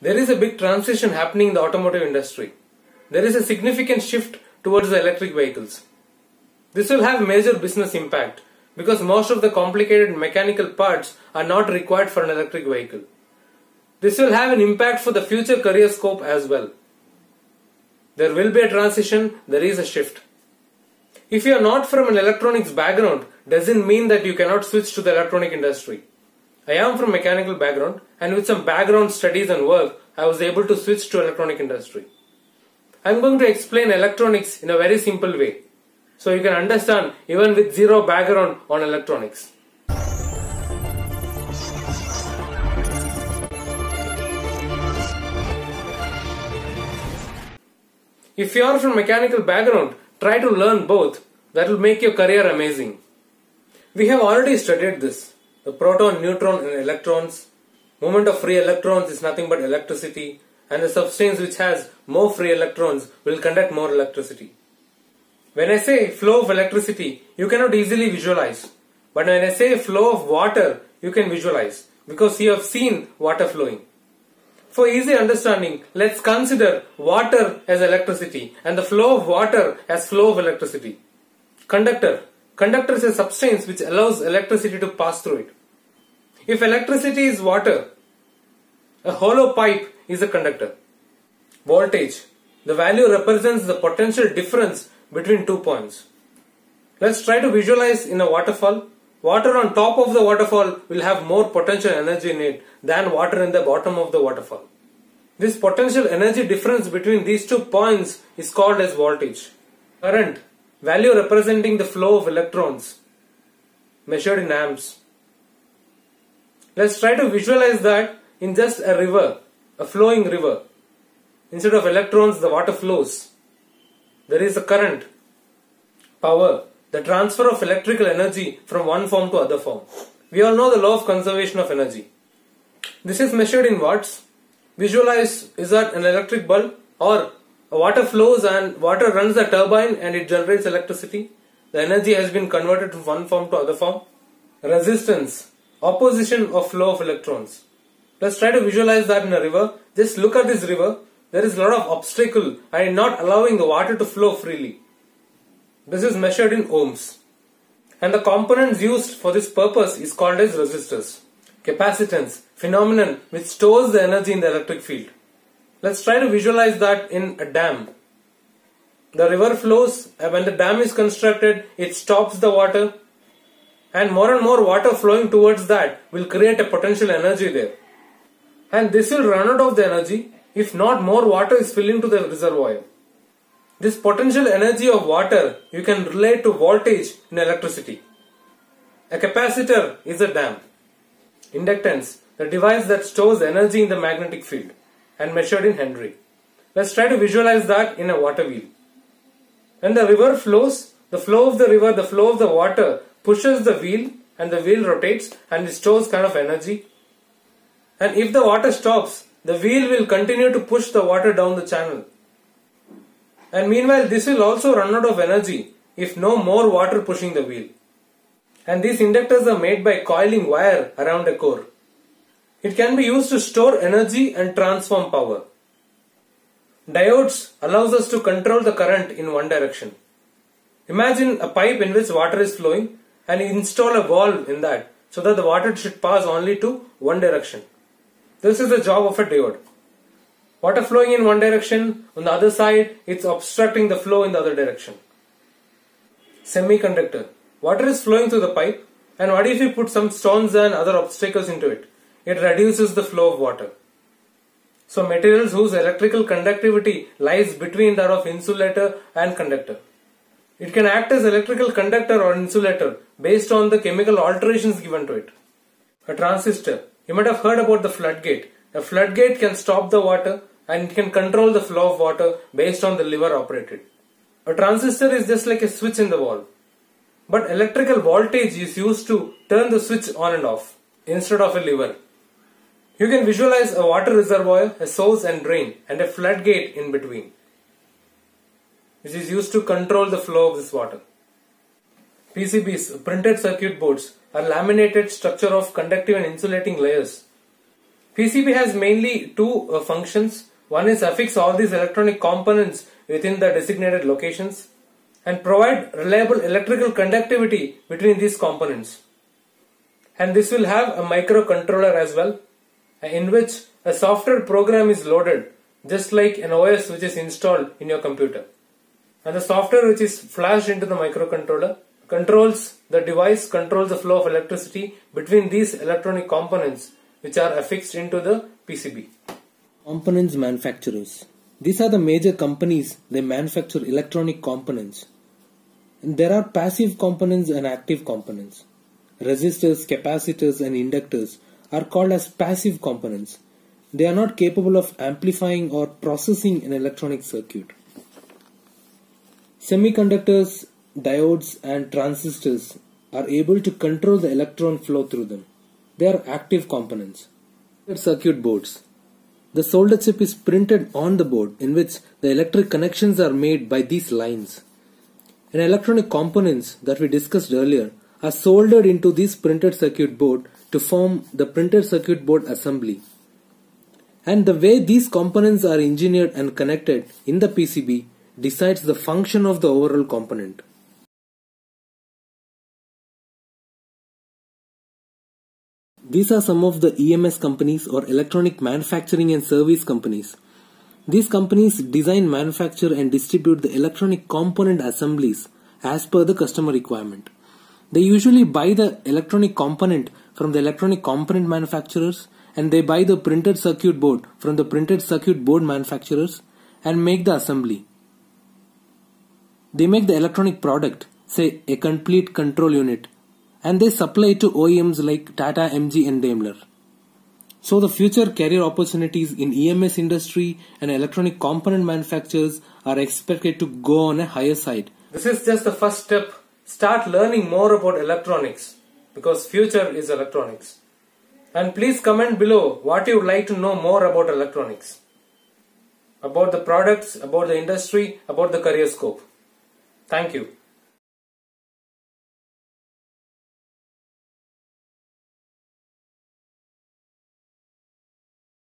There is a big transition happening in the automotive industry. There is a significant shift towards the electric vehicles. This will have major business impact because most of the complicated mechanical parts are not required for an electric vehicle. This will have an impact for the future career scope as well. There will be a transition, there is a shift. If you are not from an electronics background, doesn't mean that you cannot switch to the electronic industry. I am from mechanical background and with some background studies and work, I was able to switch to electronic industry. I am going to explain electronics in a very simple way. So you can understand even with zero background on electronics. If you are from mechanical background, try to learn both. That will make your career amazing. We have already studied this. The proton, neutron and electrons. Movement of free electrons is nothing but electricity and the substance which has more free electrons will conduct more electricity. When I say flow of electricity, you cannot easily visualize. But when I say flow of water, you can visualize because you have seen water flowing. For easy understanding, let's consider water as electricity and the flow of water as flow of electricity. Conductor. Conductor is a substance which allows electricity to pass through it. If electricity is water, a hollow pipe is a conductor. Voltage. The value represents the potential difference between two points. Let's try to visualize in a waterfall. Water on top of the waterfall will have more potential energy in it than water in the bottom of the waterfall. This potential energy difference between these two points is called as voltage. Current, value representing the flow of electrons, measured in amps. Let's try to visualize that in just a river, a flowing river. Instead of electrons, the water flows. There is a current, power, the transfer of electrical energy from one form to other form. We all know the law of conservation of energy. This is measured in watts. Visualize is that an electric bulb or water flows and water runs the turbine and it generates electricity. The energy has been converted from one form to other form. Resistance, opposition of flow of electrons. Let's try to visualize that in a river. Just look at this river. There is a lot of obstacle and not allowing the water to flow freely. This is measured in ohms. And the components used for this purpose is called as resistors. Capacitance, phenomenon which stores the energy in the electric field. Let's try to visualize that in a dam. The river flows and when the dam is constructed, it stops the water and more and more water flowing towards that will create a potential energy there. And this will run out of the energy if not more water is filling to the reservoir. This potential energy of water you can relate to voltage in electricity. A capacitor is a dam. Inductance, the device that stores energy in the magnetic field and measured in Henry. Let's try to visualize that in a water wheel. When the river flows, the flow of the river, the flow of the water pushes the wheel and the wheel rotates and it stores kind of energy. And if the water stops, the wheel will continue to push the water down the channel. And meanwhile, this will also run out of energy if no more water pushing the wheel. And these inductors are made by coiling wire around a core. It can be used to store energy and transform power. Diodes allows us to control the current in one direction. Imagine a pipe in which water is flowing and install a valve in that so that the water should pass only to one direction. This is the job of a diode. Water flowing in one direction, on the other side it's obstructing the flow in the other direction. Semiconductor. Water is flowing through the pipe and what if you put some stones and other obstacles into it? It reduces the flow of water. So materials whose electrical conductivity lies between that of insulator and conductor. It can act as electrical conductor or insulator based on the chemical alterations given to it. A transistor. You might have heard about the floodgate. A floodgate can stop the water and it can control the flow of water based on the lever operated. A transistor is just like a switch in the wall. But electrical voltage is used to turn the switch on and off instead of a lever. You can visualize a water reservoir, a source and drain and a floodgate in between which is used to control the flow of this water. PCBs, printed circuit boards, are laminated structure of conductive and insulating layers. PCB has mainly two uh, functions. One is affix all these electronic components within the designated locations and provide reliable electrical conductivity between these components. And this will have a microcontroller as well in which a software program is loaded just like an OS which is installed in your computer. And the software which is flashed into the microcontroller controls the device, controls the flow of electricity between these electronic components which are affixed into the PCB. Components manufacturers. These are the major companies they manufacture electronic components. And there are passive components and active components. Resistors, capacitors and inductors are called as passive components. They are not capable of amplifying or processing an electronic circuit. Semiconductors, diodes and transistors are able to control the electron flow through them. They are active components. Circuit boards. The solder chip is printed on the board in which the electric connections are made by these lines. And electronic components that we discussed earlier are soldered into this printed circuit board to form the printed circuit board assembly. And the way these components are engineered and connected in the PCB decides the function of the overall component. These are some of the EMS companies or electronic manufacturing and service companies. These companies design, manufacture and distribute the electronic component assemblies as per the customer requirement. They usually buy the electronic component from the electronic component manufacturers and they buy the printed circuit board from the printed circuit board manufacturers and make the assembly. They make the electronic product, say a complete control unit, and they supply to OEMs like Tata, MG and Daimler. So the future career opportunities in EMS industry and electronic component manufacturers are expected to go on a higher side. This is just the first step. Start learning more about electronics because future is electronics. And please comment below what you would like to know more about electronics. About the products, about the industry, about the career scope. Thank you.